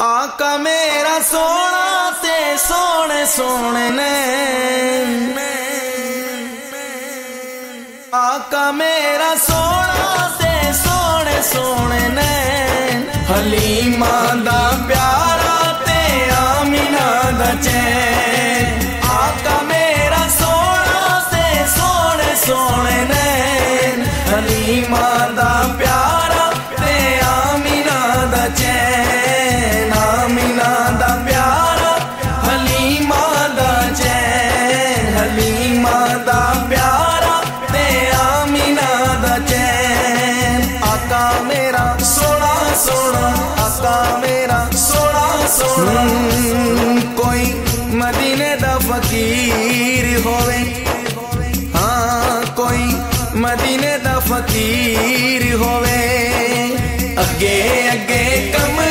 आका मेरा सोना ते सोने सोने ने। आका मेरा सोना ते सोने सोने ने। हलीमा दा प्यारा ते आमिना दा आका मेरा सोना ते सोने सोने ने। हलीमा दा मेरा सोना सोना आका मेरा सोना सोना। हम्म, कोई मदीने दा फकीर होवे। हाँ कोई मदीने दा फकीर होवे। अगे अगे कमरे